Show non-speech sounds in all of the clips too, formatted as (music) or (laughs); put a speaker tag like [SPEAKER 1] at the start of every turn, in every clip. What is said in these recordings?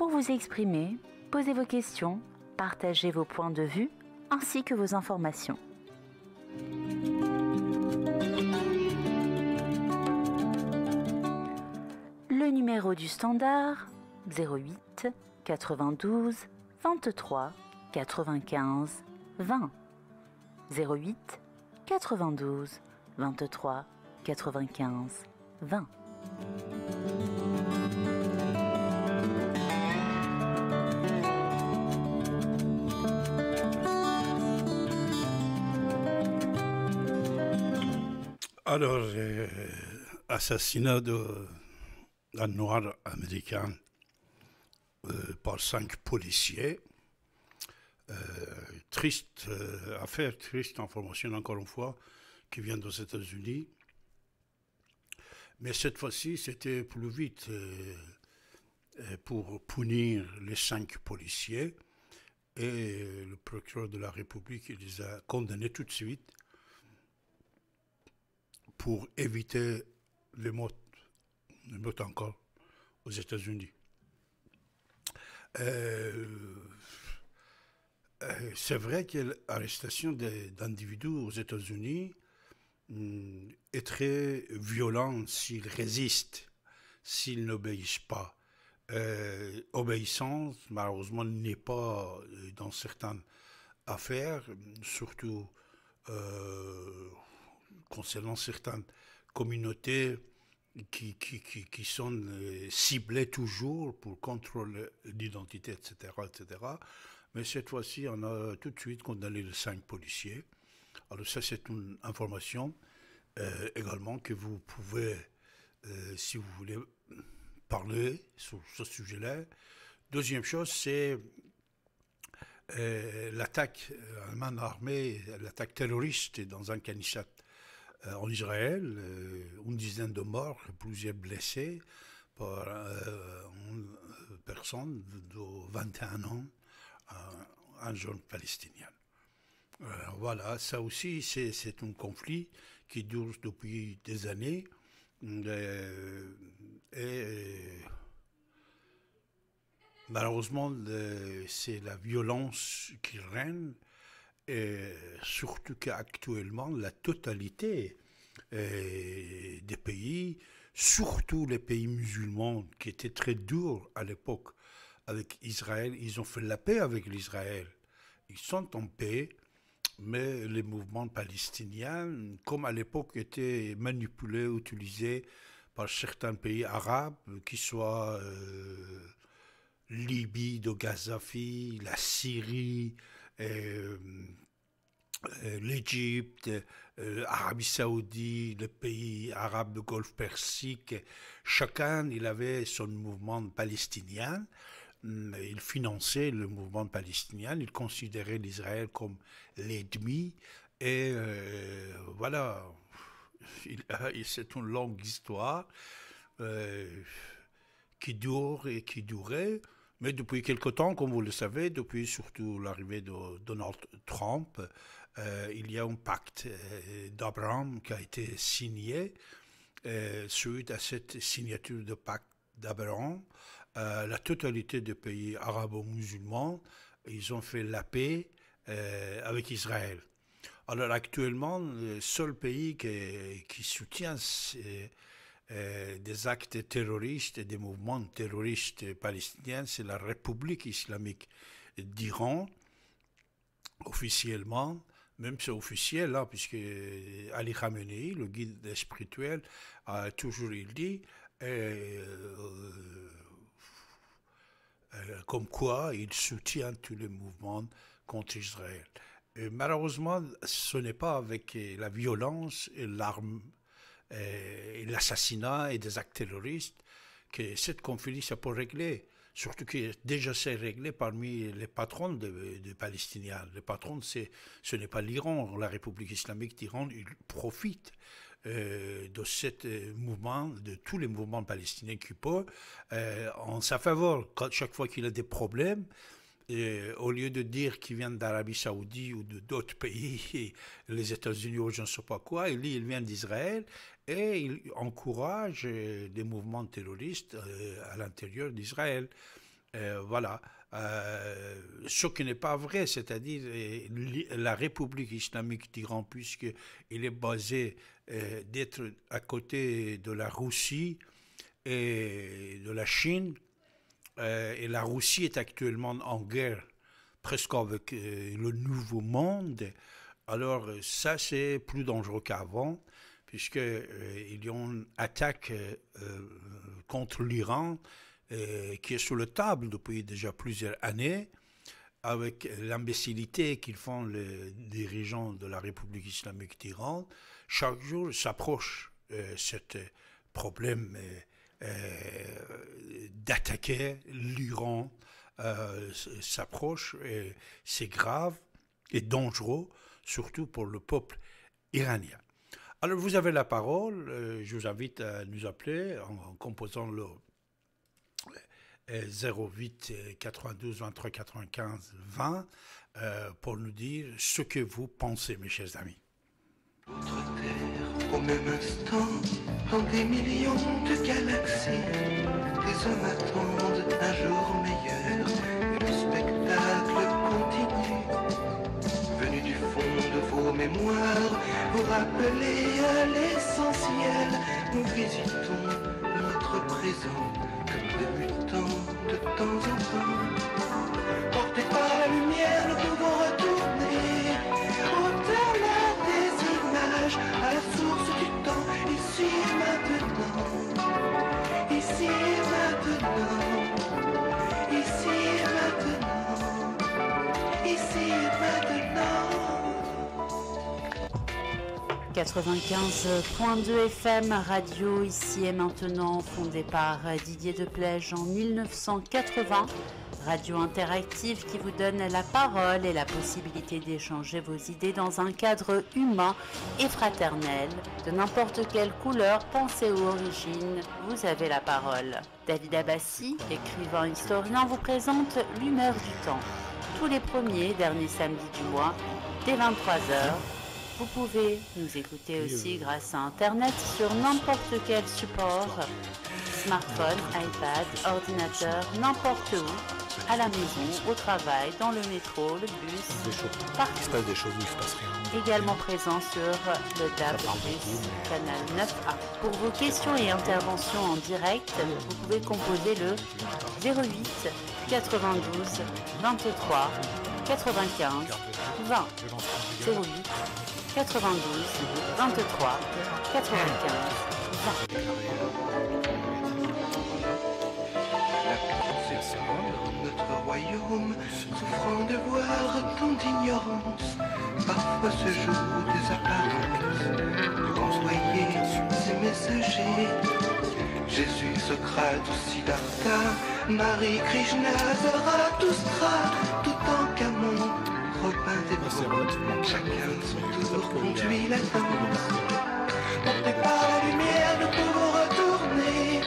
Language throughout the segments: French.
[SPEAKER 1] pour vous exprimer, poser vos questions, partager vos points de vue ainsi que vos informations. Le numéro du standard 08 92 23 95 20 08 92 23 95 20
[SPEAKER 2] Alors, euh, assassinat d'un noir américain euh, par cinq policiers. Euh, triste affaire, triste information encore une fois, qui vient des États-Unis. Mais cette fois-ci, c'était plus vite pour punir les cinq policiers. Et le procureur de la République les a condamnés tout de suite pour éviter les mots, les mots encore aux États-Unis. Euh, euh, c'est vrai que l'arrestation d'individus aux États-Unis hmm, est très violente s'ils résistent, s'ils n'obéissent pas. Euh, obéissance, malheureusement, n'est pas dans certaines affaires, surtout concernant certaines communautés qui, qui, qui, sont euh, ciblées toujours pour contrôler l'identité, etc., etc. Mais cette fois-ci, on a tout de suite condamné les cinq policiers. Alors ça, c'est une information euh, également que vous pouvez, euh, si vous voulez, parler sur ce sujet-là. Deuxième chose, c'est l'attaque allemande armée, l'attaque terroriste dans un canissat en Israël, euh, une dizaine de morts, plusieurs blessés par euh, une personne de 21 ans, un jeune palestinien. voilà, ça aussi, c'est un conflit qui dure depuis des années. et malheureusement, c'est la violence qui règne et surtout qu'actuellement, la totalité euh, des pays, surtout les pays musulmans qui étaient très durs à l'époque avec Israël, ils ont fait la paix avec l'Israël. Ils sont en paix, mais les mouvements palestiniens, comme à l'époque, étaient manipulés, utilisés par certains pays arabes, qui soient euh, Libye de Gazafi, la Syrie, l'Égypte, l'Arabie euh, saoudite, les pays arabes du Golfe Persique, chacun il avait son mouvement palestinien. Mm, il finançait le mouvement palestinien, il considérait l'Israël comme l'ennemi. Et voilà, (laughs) c'est une longue histoire qui dure et qui durait. Mais depuis quelque temps, comme vous le savez, depuis surtout l'arrivée de Donald Trump, euh, il y a un pacte euh, d'Abraham qui a été signé. Euh, suite à cette signature de pacte d'Abraham, la totalité des pays arabo-musulmans, ils ont fait la paix avec Israël. Alors actuellement, le seul pays qui, qui soutient euh, des actes terroristes et des mouvements terroristes palestiniens, c'est la République islamique d'Iran, officiellement, même c'est officiel, là, puisque Ali Khamenei, le guide spirituel, a toujours dit, euh, euh, comme quoi il soutient tous les mouvements contre Israël. Et malheureusement, ce n'est pas avec la violence et l'arme et l'assassinat et des actes terroristes, que cette conflit ça peut régler. Surtout que déjà c'est réglé parmi les patrons des Palestiniens. Les patrons, ce n'est pas l'Iran, la République islamique d'Iran, ils profitent euh, de ce euh, mouvement, de tous les mouvements palestiniens qui peuvent, euh, en sa faveur. chaque fois qu'il a des problèmes, au lieu de dire qu'il vient d'Arabie Saoudite ou d'autres pays, (laughs) les États-Unis ou je ne sais pas quoi, il dit qu'il vient d'Israël et il encourage euh, des mouvements terroristes euh, à l'intérieur d'Israël. voilà. ce qui n'est pas vrai, c'est-à-dire la République islamique d'Iran, puisqu'il est basé d'être à côté de la Russie et de la Chine, et la Russie est actuellement en guerre presque avec le nouveau monde. Alors ça, c'est plus dangereux qu'avant, puisqu'ils euh, a une attaque euh, contre l'Iran euh, qui est sur la table depuis déjà plusieurs années, avec l'imbécilité qu'ils font les dirigeants de la République islamique d'Iran. Chaque jour s'approche ce problème d'attaquer l'Iran, s'approche, c'est grave et dangereux surtout pour le peuple iranien. Alors vous avez la parole, euh, je vous invite à nous appeler en, composant le 08 92 23 95 20 pour nous dire ce que vous pensez, mes chers amis.
[SPEAKER 3] Vous rappeler à l'essentiel. Nous visitons notre présent comme débutants de temps en temps.
[SPEAKER 1] 95.2 FM, radio ici et maintenant, fondée par Didier Deplège en 1980. Radio interactive qui vous donne la parole et la possibilité d'échanger vos idées dans un cadre humain et fraternel. De n'importe quelle couleur, pensée ou origine, vous avez la parole. David Abbassi, écrivain historien, vous présente l'humeur du temps. Tous les premiers derniers samedis du mois, dès 23h, vous pouvez nous écouter aussi grâce à Internet sur n'importe quel support, smartphone, iPad, ordinateur, n'importe où, à la maison, au travail, dans le métro, le bus, partout.
[SPEAKER 4] Il se passe des choses il se passe rien.
[SPEAKER 1] Également présent sur le DAB+, canal 9A. Pour vos questions et interventions en direct, vous pouvez composer le 08 92 23 95 20 08 92 23 95
[SPEAKER 3] notre royaume, souffrant de voir tant d'ignorance, parfois se joue des apparences pour envoyer ses messagers. Jésus, Socrate Siddhartha, Marie, Krishna, Zarathustra, tout en Camon, Chacun son conduit la danse. Portés par la lumière, nous pouvons retourner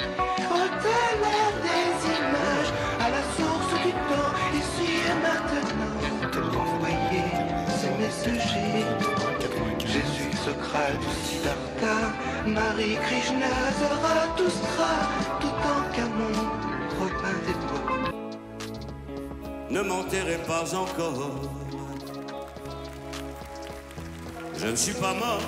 [SPEAKER 3] au-delà des images, à la source du temps, ici et maintenant. Envoyer ces messagers. Jésus, Socrate, Siddhartha, Marie, Krishna, Zarathustra, tout en Camon, des mots.
[SPEAKER 5] Ne m'enterrez pas encore je ne suis pas mort.